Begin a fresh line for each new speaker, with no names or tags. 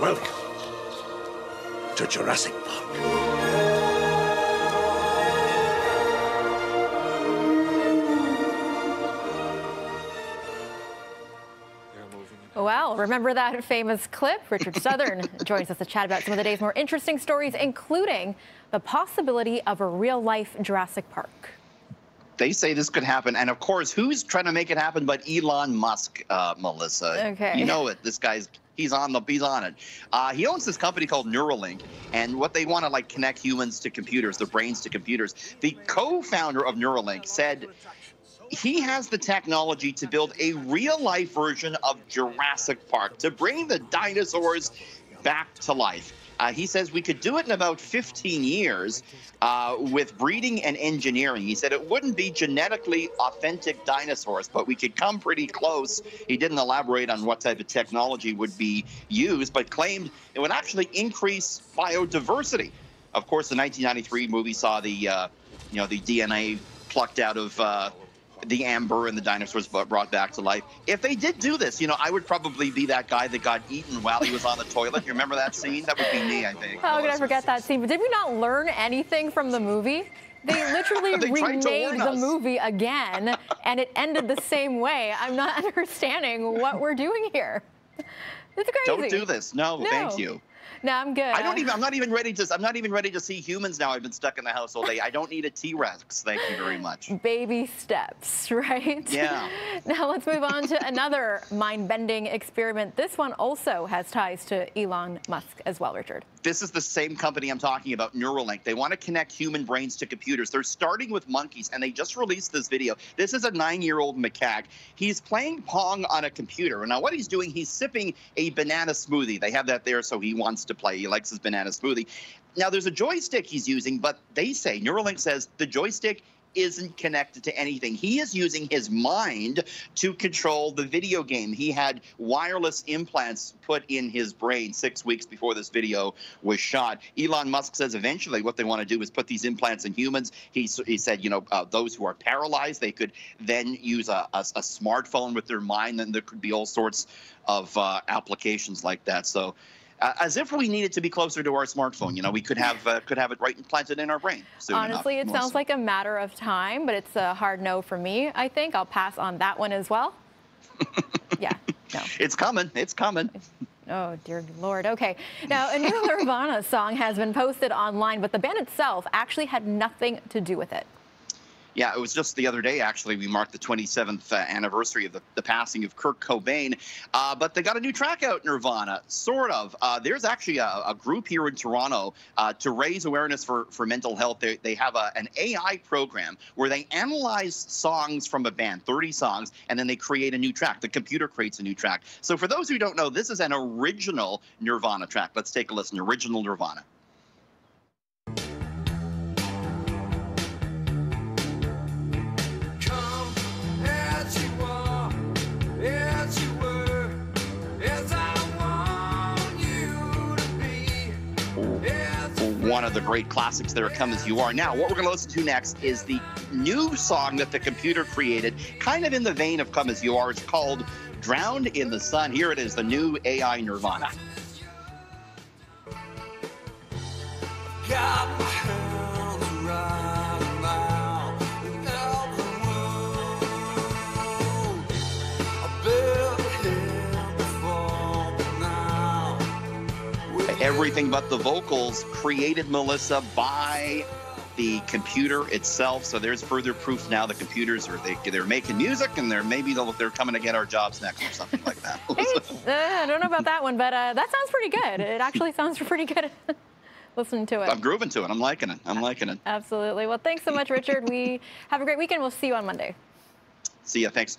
Welcome to Jurassic Park.
Well, remember that famous clip? Richard Southern joins us to chat about some of the day's more interesting stories, including the possibility of a real life Jurassic Park.
They say this could happen. And of course, who's trying to make it happen but Elon Musk, uh, Melissa?
Okay.
You know it. This guy's he's on the he's on it. Uh, he owns this company called Neuralink, and what they want to like connect humans to computers, their brains to computers. The co-founder of Neuralink said he has the technology to build a real life version of Jurassic Park to bring the dinosaurs back to life. Uh, he says we could do it in about 15 years uh, with breeding and engineering. He said it wouldn't be genetically authentic dinosaurs, but we could come pretty close. He didn't elaborate on what type of technology would be used, but claimed it would actually increase biodiversity. Of course, the 1993 movie saw the, uh, you know, the DNA plucked out of uh, the amber and the dinosaurs brought back to life. If they did do this, you know, I would probably be that guy that got eaten while he was on the toilet. You remember that scene? That would be me, I think.
How could I forget that scene? But did we not learn anything from the movie? They literally
they
remade the movie again, and it ended the same way. I'm not understanding what we're doing here. It's crazy.
Don't do this. No,
no.
thank you.
No, I'm good.
I don't even. I'm not even ready to. I'm not even ready to see humans now. I've been stuck in the house all day. I don't need a T-Rex. Thank you very much.
Baby steps, right?
Yeah.
Now let's move on to another mind-bending experiment. This one also has ties to Elon Musk as well, Richard.
This is the same company I'm talking about, Neuralink. They want to connect human brains to computers. They're starting with monkeys, and they just released this video. This is a nine-year-old macaque. He's playing Pong on a computer. And now, what he's doing, he's sipping a banana smoothie. They have that there, so he wants to play. He likes his banana smoothie. Now, there's a joystick he's using, but they say, Neuralink says, the joystick isn't connected to anything. He is using his mind to control the video game. He had wireless implants put in his brain six weeks before this video was shot. Elon Musk says eventually what they want to do is put these implants in humans. He, he said, you know, uh, those who are paralyzed, they could then use a, a, a smartphone with their mind, and there could be all sorts of uh, applications like that. So uh, as if we needed to be closer to our smartphone. You know, we could have uh, could have it right implanted in our brain.
Honestly,
enough,
it sounds like a matter of time, but it's a hard no for me. I think I'll pass on that one as well. yeah, no.
It's coming. It's coming.
Oh, dear Lord. Okay. Now, a new Nirvana song has been posted online, but the band itself actually had nothing to do with it.
Yeah, it was just the other day, actually. We marked the 27th uh, anniversary of the, the, passing of Kurt Cobain. Uh, but they got a new track out, Nirvana, sort of. Uh, there's actually a, a, group here in Toronto uh, to raise awareness for, for mental health. They, they have a, an AI program where they analyze songs from a band, 30 songs, and then they create a new track. The computer creates a new track. So for those who don't know, this is an original Nirvana track. Let's take a listen. Original Nirvana. One of the great classics there, Come As You Are. Now, what we're going to listen to next is the new song that the computer created, kind of in the vein of Come As You Are. It's called Drowned in the Sun. Here it is, the new AI Nirvana. Everything but the vocals created Melissa by the computer itself. So there's further proof now the computers are they, they're making music and they're maybe they're coming to get our jobs next or something like that.
uh, I don't know about that one, but uh, that sounds pretty good. It actually sounds pretty good. Listening to it.
I'm grooving to it. I'm liking it. I'm liking it.
Absolutely. Well, thanks so much, Richard. we have a great weekend. We'll see you on Monday.
See ya. Thanks.